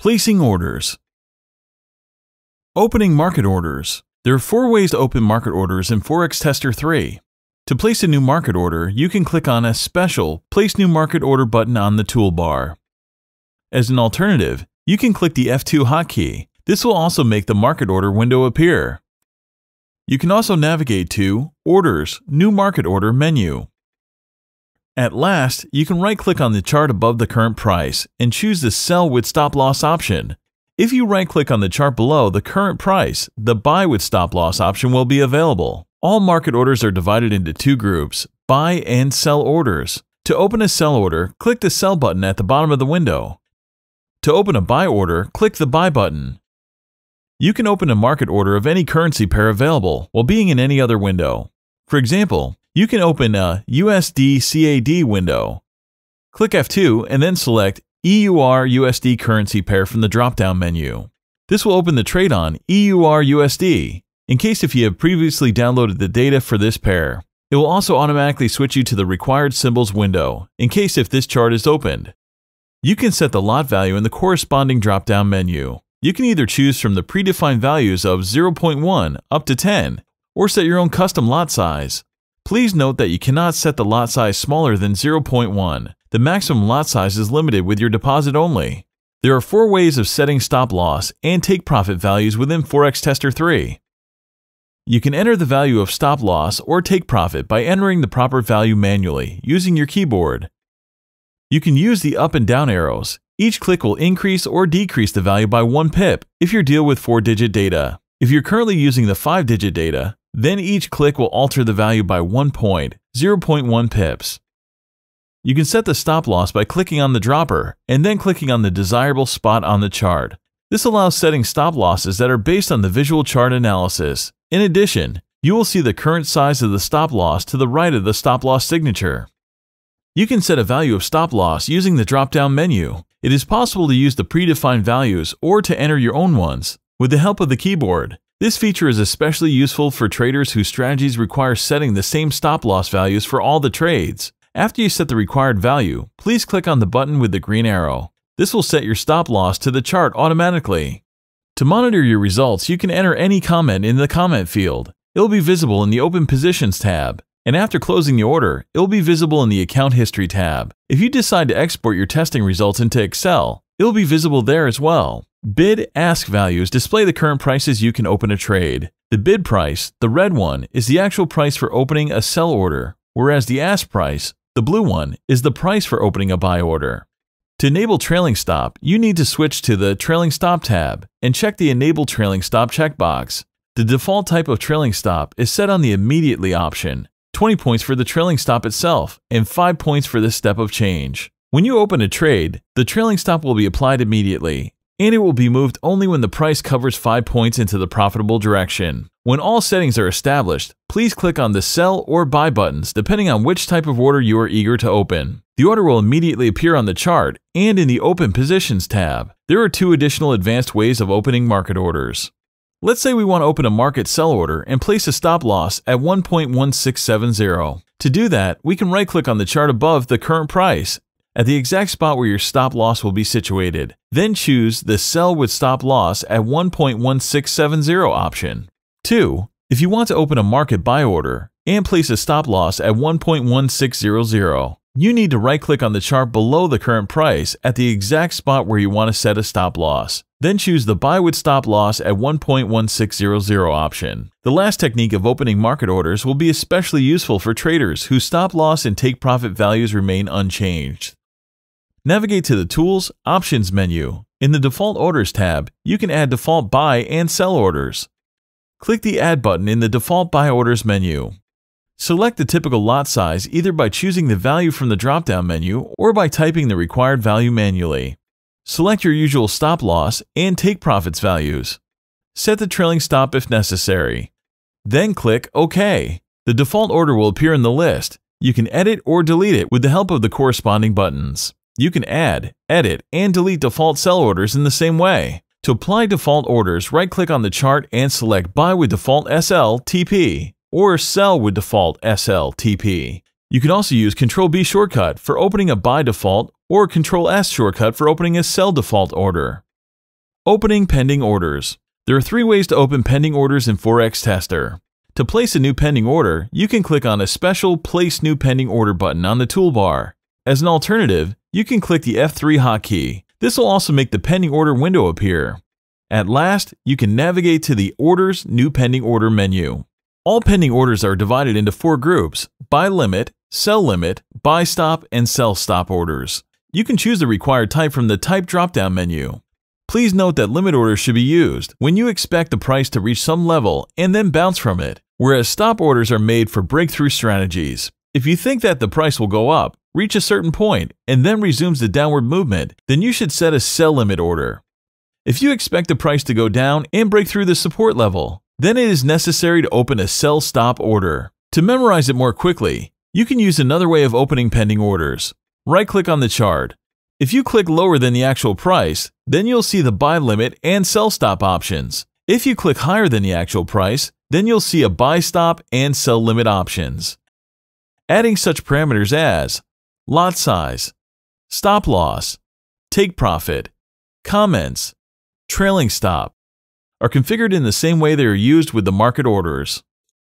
Placing orders. Opening market orders. There are four ways to open market orders in Forex Tester 3. To place a new market order, you can click on a special Place New Market Order button on the toolbar. As an alternative, you can click the F2 hotkey. This will also make the market order window appear. You can also navigate to Orders, New Market Order menu. At last, you can right-click on the chart above the current price and choose the Sell with Stop Loss option. If you right-click on the chart below the current price, the Buy with Stop Loss option will be available. All market orders are divided into two groups, Buy and Sell orders. To open a sell order, click the Sell button at the bottom of the window. To open a buy order, click the Buy button. You can open a market order of any currency pair available while being in any other window. For example, you can open a USD CAD window. Click F2 and then select EUR USD currency pair from the drop-down menu. This will open the trade on EUR USD in case if you have previously downloaded the data for this pair. It will also automatically switch you to the required symbols window in case if this chart is opened. You can set the lot value in the corresponding drop-down menu. You can either choose from the predefined values of 0.1 up to 10 or set your own custom lot size. Please note that you cannot set the lot size smaller than 0.1. The maximum lot size is limited with your deposit only. There are four ways of setting stop loss and take profit values within Forex Tester 3. You can enter the value of stop loss or take profit by entering the proper value manually using your keyboard. You can use the up and down arrows. Each click will increase or decrease the value by 1 pip if you deal with 4-digit data. If you're currently using the 5-digit data, then each click will alter the value by 1 point, 0.1 pips. You can set the stop loss by clicking on the dropper and then clicking on the desirable spot on the chart. This allows setting stop losses that are based on the visual chart analysis. In addition, you will see the current size of the stop loss to the right of the stop loss signature. You can set a value of stop loss using the drop-down menu. It is possible to use the predefined values or to enter your own ones. With the help of the keyboard, this feature is especially useful for traders whose strategies require setting the same stop loss values for all the trades. After you set the required value, please click on the button with the green arrow. This will set your stop loss to the chart automatically. To monitor your results, you can enter any comment in the comment field. It will be visible in the Open Positions tab, and after closing the order, it will be visible in the Account History tab. If you decide to export your testing results into Excel, it will be visible there as well. Bid ask values display the current prices you can open a trade. The bid price, the red one, is the actual price for opening a sell order, whereas the ask price, the blue one, is the price for opening a buy order. To enable trailing stop, you need to switch to the Trailing Stop tab and check the Enable Trailing Stop checkbox. The default type of trailing stop is set on the Immediately option, 20 points for the trailing stop itself, and 5 points for the step of change. When you open a trade, the trailing stop will be applied immediately, and it will be moved only when the price covers 5 points into the profitable direction. When all settings are established, please click on the sell or buy buttons depending on which type of order you are eager to open. The order will immediately appear on the chart and in the Open Positions tab. There are two additional advanced ways of opening market orders. Let's say we want to open a market sell order and place a stop loss at 1.1670. To do that, we can right-click on the chart above the current price at the exact spot where your stop loss will be situated. Then choose the Sell with Stop Loss at 1.1670 option. 2. If you want to open a market buy order and place a stop loss at 1.1600, you need to right-click on the chart below the current price at the exact spot where you want to set a stop loss. Then choose the Buy with Stop Loss at 1.1600 option. The last technique of opening market orders will be especially useful for traders whose stop loss and take profit values remain unchanged. Navigate to the Tools Options menu. In the Default Orders tab, you can add default buy and sell orders. Click the Add button in the Default Buy Orders menu. Select the typical lot size either by choosing the value from the drop-down menu or by typing the required value manually. Select your usual stop loss and take profits values. Set the trailing stop if necessary. Then click OK. The default order will appear in the list. You can edit or delete it with the help of the corresponding buttons. You can add, edit, and delete default sell orders in the same way. To apply default orders, right-click on the chart and select Buy with Default SL TP or Sell with Default SL TP. You can also use Ctrl-B shortcut for opening a Buy default or Ctrl-S shortcut for opening a Sell default order. Opening pending orders. There are three ways to open pending orders in Forex Tester. To place a new pending order, you can click on a special Place New Pending Order button on the toolbar. As an alternative, you can click the F3 hotkey. This will also make the pending order window appear. At last, you can navigate to the Orders New Pending Order menu. All pending orders are divided into four groups buy limit, sell limit, buy stop, and sell stop orders. You can choose the required type from the Type drop-down menu. Please note that limit orders should be used when you expect the price to reach some level and then bounce from it, whereas stop orders are made for breakthrough strategies. If you think that the price will go up, reach a certain point, and then resumes the downward movement, then you should set a sell limit order. If you expect the price to go down and break through the support level, then it is necessary to open a sell stop order. To memorize it more quickly, you can use another way of opening pending orders. Right-click on the chart. If you click lower than the actual price, then you'll see the buy limit and sell stop options. If you click higher than the actual price, then you'll see a buy stop and sell limit options. Adding such parameters as lot size, stop loss, take profit, comments, trailing stop are configured in the same way they are used with the market orders.